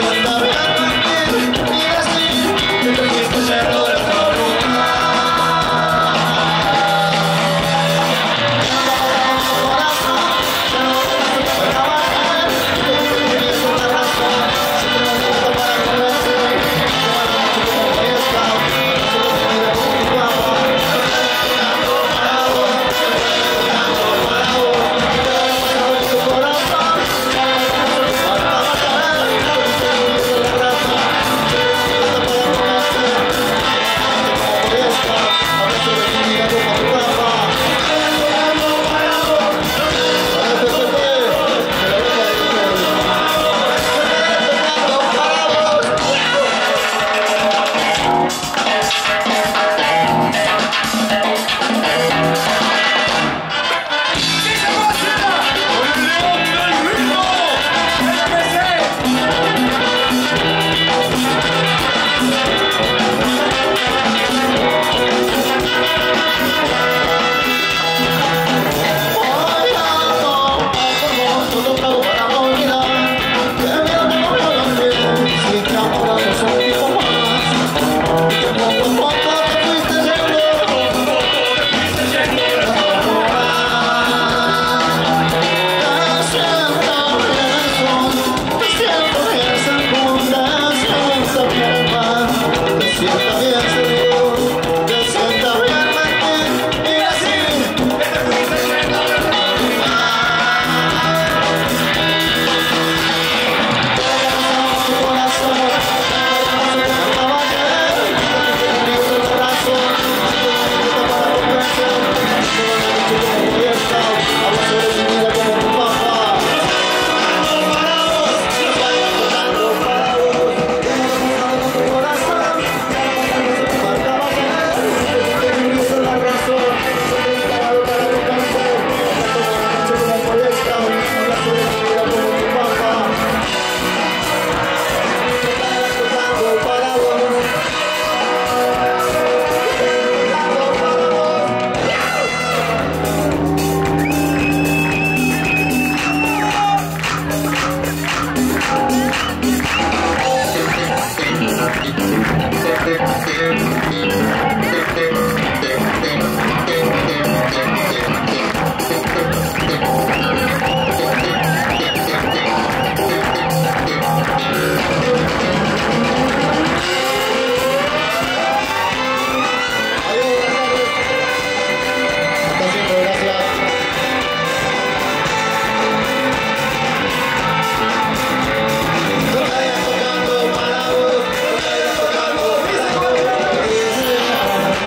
Just